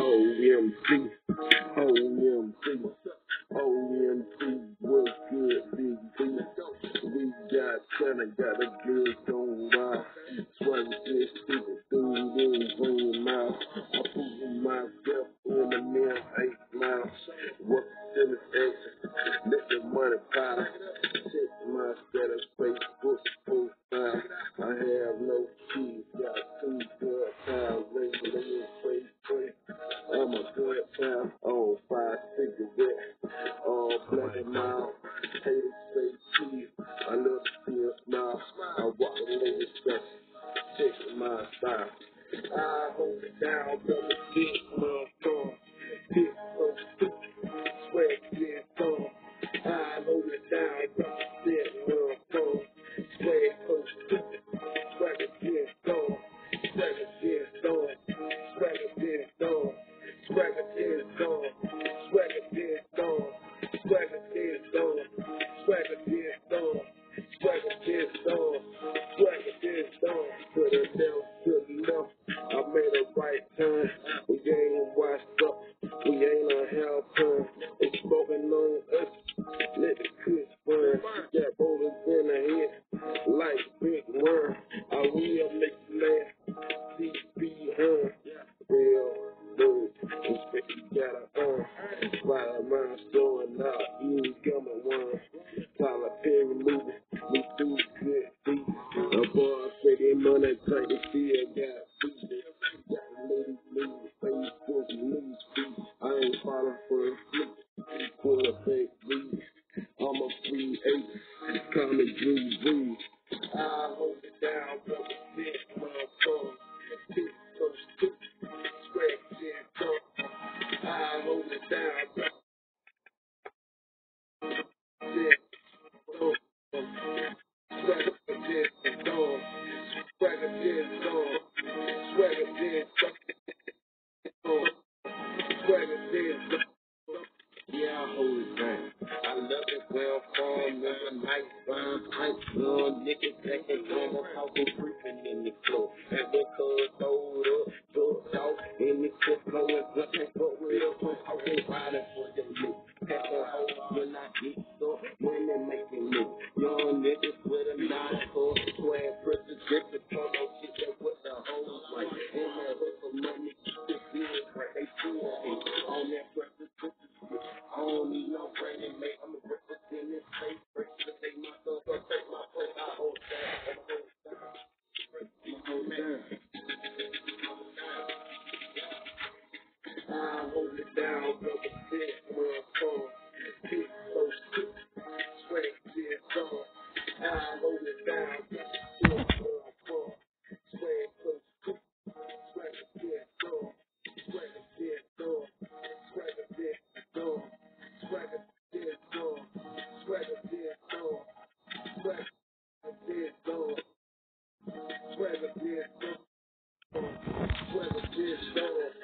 OMC, OMC, what's good, Big B? We got China, got a good on. Swerving this stupid dude in mouth. I put myself in the mirror, eight miles. What till it's extra, let the money pile. Check my status, Facebook profile. I have no keys, got two good times, I love to see a smile. I walk the lady stuff, check my style. I hold it down, brother, get my phone. Hit so stupid, sweat get gone. I hold it down, brother, Duro. You gotta earn. While I'm going out, you got my one. Tyler Perry moving. We do good beats. A boy they money tight, they still got beats. Got ladies leaving Facebook news feed. I ain't falling for Yeah, I hold it down. I love it well the night, fine, pipe, one, on I'm representing this place. Break the day, my take my place. I hold down, I hold down. I hold down. I hold it down, brother. Yes, Lord.